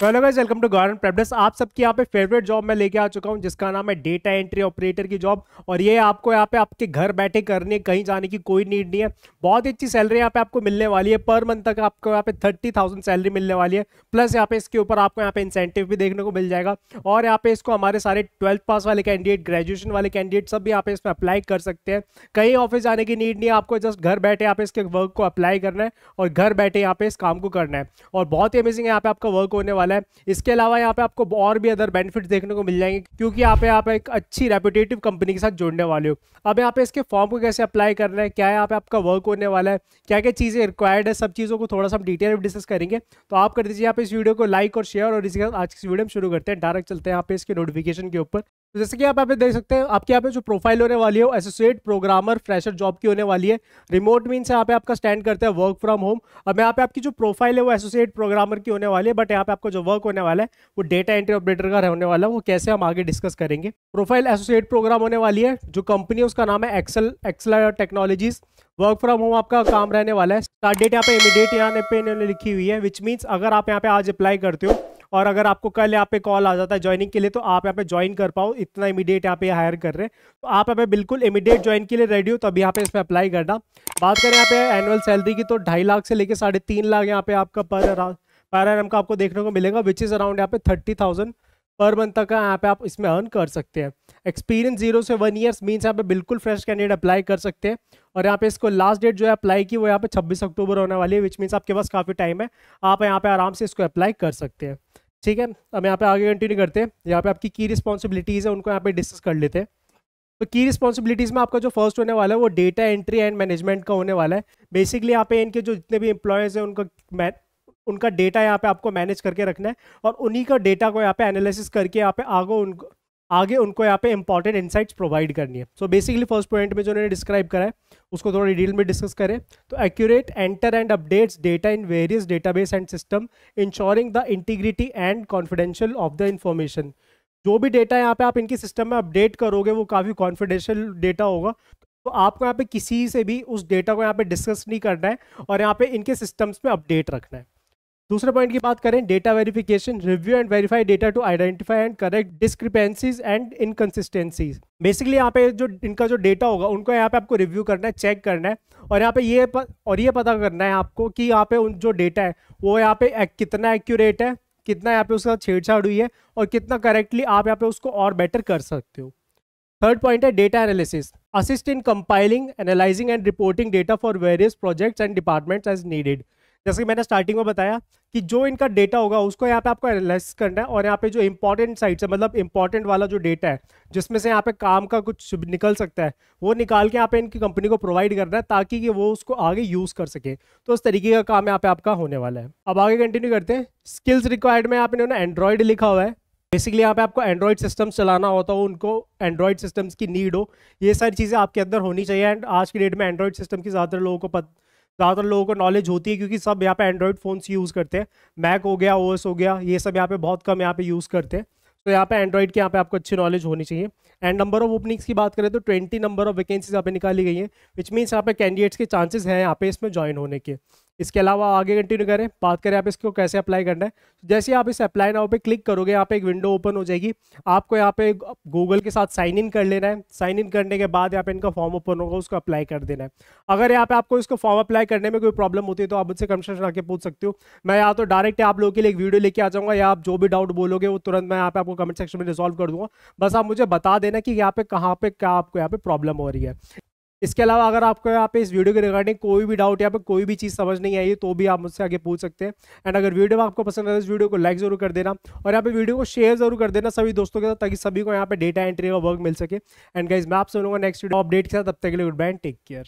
Hello guys welcome to government prepdays आप सबकी यहाँ पे फेवरेट जॉब मैं लेके आ चुका हूँ जिसका नाम है डेटा एंट्री ऑपरेटर की जॉब और ये आपको यहाँ पे आपके घर बैठे करनी है कहीं जाने की कोई नीड नहीं है बहुत ही अच्छी सैलरी यहाँ पे आपको मिलने वाली है पर मंथ तक आपको यहाँ पे थर्टी थाउज़ेंड सैलरी मिलने वाली है प्लस यहाँ पे इसके ऊपर आपको यहाँ पे इंसेंटिव भी देखने को मिल जाएगा और यहाँ पे इसको हमारे सारे ट्वेल्थ पास वाले कैंडिडेट ग्रेजुएशन वाले कैंडिडेट सब भी यहाँ पे इसमें अप्लाई कर सकते हैं कहीं ऑफ़िस जाने की नीड नहीं है आपको जस्ट घर बैठे यहाँ पे इसके वर्क को अप्लाई करना है और घर बैठे यहाँ पे इस काम को करना है और बहुत ही अमेजिंग यहाँ पे आपका वर्क होने वाला है। इसके अलावा यहाँ पे आपको और भी अदर बेनिफिट देखने को मिल जाएँगे, क्योंकि यहाँ पे आप एक अच्छी रेपुटेटिव कंपनी के साथ जुड़ने वाले हो। अब यहाँ पे इसके फॉर्म को कैसे अप्लाई करना है, क्या यहाँ पे आपका वर्क होने वाला है क्या क्या चीज़ें रिक्वायर्ड है, सब चीज़ों को थोड़ा सा हम डिटेल में डिस्कस करेंगे। तो आप कर दीजिए यहाँ पे इस वीडियो को लाइक और शेयर और इसके आज की वीडियो में शुरू करते हैं। डायरेक्ट चलते हैं यहाँ पे इसके नोटिफिकेशन के ऊपर। तो जैसे कि आप यहाँ पे देख सकते हैं, आपके यहाँ पे जो प्रोफ़ाइल होने वाली है वो एसोसिएट प्रोग्रामर फ्रेशर जॉब की होने वाली है। रिमोट मीन यहाँ पे आपका स्टैंड करते हैं वर्क फ्रॉम होम अब यहाँ पे आपकी जो प्रोफ़ाइल है वो एसोसिएट प्रोग्रामर की होने वाली है बट यहाँ पे आपको जो वर्क होने वाला है, वो डेटा एंट्री ऑपरेटर का होने वाला है, वो कैसे हम आगे डिस्कस करेंगे। प्रोफ़ाइल एसोसिएट प्रोग्राम होने वाली है, जो कंपनी उसका नाम है Excel Excel Technologies work from home आपका काम रहने वाला है। स्टार्ट डेट यहाँ पे इमीडिएट यहाँ पे इन्होंने लिखी हुई है विच मीन्स अगर आप यहाँ पे आज अप्लाई करते हो और अगर आपको कल यहाँ पे कॉल आ जाता है ज्वाइनिंग के लिए तो आप यहाँ पे ज्वाइन कर पाओ इतना इमीडिएट यहाँ पे हायर कर रहे हैं तो आप यहाँ पे बिल्कुल इमीडिएट ज्वाइन के लिए रेडी हो तब यहाँ पे इस पर अप्लाई करना बात करें यहाँ पे एनुअल सैलरी की तो ढाई लाख से लेकर साढ़े तीन लाख यहाँ पे आपका पर पर एम का आपको देखने को मिलेगा विच इज़ अराउंड यहाँ पे थर्टी थाउज़ेंड पर मंथ तक का यहाँ पे आप इसमें अर्न कर सकते हैं एक्सपीरियंस ज़ीरो से वन ईयर्स मीन्स यहाँ पे बिल्कुल फ्रेश कैंडिडेट अप्लाई कर सकते हैं और यहाँ पे इसको लास्ट डेट जो है अप्लाई की वो यहाँ पे 26 अक्टूबर होने वाली है विच मीन्स आपके पास काफ़ी टाइम है आप यहाँ पे आराम से इसको अप्लाई कर सकते हैं ठीक है? अब यहाँ पे आगे कंटिन्यू करते हैं। यहाँ पे आपकी की रिस्पॉन्सिबिलिटीज़ है, उनको यहाँ पे डिस्कस कर लेते हैं। तो की रिस्पॉन्सिबिलिटीज़ में आपका जो फ़र्स्ट होने वाला है, वो डेटा एंट्री एंड मैनेजमेंट का होने वाला है। बेसिकली यहाँ पे इनके जो जितने भी एम्प्लॉयज़ हैं, उनका उनका डेटा यहाँ पे आपको मैनेज करके रखना है। और उन्हीं का डेटा को यहाँ पे एनालिसिस करके यहाँ पे आगे उनको आगे उनको यहाँ पे इंपॉर्टेंट इनसाइट्स प्रोवाइड करनी है। सो बेसिकली फ़र्स्ट पॉइंट में जो उन्होंने डिस्क्राइब करा है, उसको थोड़ा डिटेल में डिस्कस करें। तो accurate enter and updates data in various database and system insuring the integrity and confidential of the information जो भी डेटा यहाँ पे आप इनके सिस्टम में अपडेट करोगे, वो काफ़ी कॉन्फिडेंशियल डेटा होगा। तो आपको यहाँ पे किसी से भी उस डेटा को यहाँ पे डिस्कस नहीं करना है और यहाँ पे इनके सिस्टम्स में अपडेट रखना है। दूसरे पॉइंट की बात करें data verification review and verify data to identify and correct discrepancies and inconsistencies basically यहाँ पे जो इनका जो डेटा होगा उनको यहाँ पे आपको रिव्यू करना है चेक करना है और यहाँ पे ये प, और ये पता करना है आपको कि यहाँ पे उन जो डेटा है वो यहाँ पे एक, कितना एक्यूरेट है कितना यहाँ पे उसका छेड़छाड़ हुई है और कितना करेक्टली आप यहाँ पे उसको और बेटर कर सकते हो। थर्ड पॉइंट है data analysis assist in compiling analysing and reporting data for various projects and departments as needed जैसे कि मैंने स्टार्टिंग में बताया कि जो इनका डेटा होगा, उसको यहाँ पे आपको एनालाइज करना है और यहाँ पे जो इंपॉर्टेंट साइट्स है मतलब इंपॉर्टेंट वाला जो डेटा है, जिसमें से यहाँ पे काम का कुछ निकल सकता है, वो निकाल के यहाँ पे इनकी कंपनी को प्रोवाइड करना है ताकि कि वो उसको आगे यूज़ कर सके। तो उस तरीके का काम यहाँ पे आपका होने वाला है। अब आगे कंटिन्यू करते हैं। स्किल्स रिक्वायर्ड में आप इन्होंने एंड्रॉयड लिखा हुआ है। बेसिकली यहाँ पे आपको एंड्रॉयड सिस्टम्स चलाना होता हो, उनको एंड्रॉयड सिस्टम्स की नीड हो, ये सारी चीज़ें आपके अंदर होनी चाहिए। एंड आज की डेट में एंड्रॉयड सिस्टम की ज़्यादातर लोगों को पता ज़्यादातर लोगों को नॉलेज होती है क्योंकि सब यहाँ पे एंड्रॉयड फ़ोन्स यूज़ करते हैं। मैक हो गया ओएस हो गया, ये सब यहाँ पे बहुत कम यहाँ पे यूज़ करते हैं। तो यहाँ पे एंड्रॉइड के यहाँ पे आपको अच्छी नॉलेज होनी चाहिए। एंड नंबर ऑफ़ ओपनिंग्स की बात करें तो ट्वेंटी नंबर ऑफ़ वैकेंसीज यहाँ पे निकाली गई है विच मीन्स यहाँ पे कैंडिडेट्स के चांसेस हैं यहाँ पे इसमें ज्वाइन होने के। इसके अलावा आगे कंटिन्यू करें। बात करें आप इसको कैसे अप्लाई करना है। जैसे आप इस अप्लाई नाउ पे क्लिक करोगे, यहाँ पे एक विंडो ओपन हो जाएगी। आपको यहाँ पे गूगल के साथ साइन इन कर लेना है। साइन इन करने के बाद यहाँ पे इनका फॉर्म ओपन होगा, उसको अप्लाई कर देना है। अगर यहाँ पे आपको इसको फॉर्म अप्लाई करने में कोई प्रॉब्लम होती है तो आप मुझसे कमेंट आके पूछ सकते हो। मैं यहाँ तो डायरेक्ट आप लोगों के लिए एक वीडियो लेके आ जाऊँगा, या आप जो भी डाउट बोलोगे, वो तुरंत मैं यहाँ पे आपको कमेंट सेक्शन में रिजॉल्व कर दूँगा। बस आप मुझे बता देना कि यहाँ पे कहाँ पे क्या आपको यहाँ पे प्रॉब्लम हो रही है। इसके अलावा अगर आपको यहाँ पे इस वीडियो के रिगार्डिंग कोई भी डाउट या पे कोई भी चीज़ समझ नहीं आई है तो भी आप मुझसे आगे पूछ सकते हैं। एंड अगर वीडियो आपको पसंद आए तो इस वीडियो को लाइक ज़रूर कर देना और यहाँ पे वीडियो को शेयर ज़रूर कर देना सभी दोस्तों के साथ, ताकि सभी को यहाँ पे डेटा एंट्री का वर्क मिल सके। एंड गाइज़ मैं आपसे मिलूँगा नेक्स्ट वीडियो अपडेट के साथ। तब तक के लिए गुड बाय टेक केयर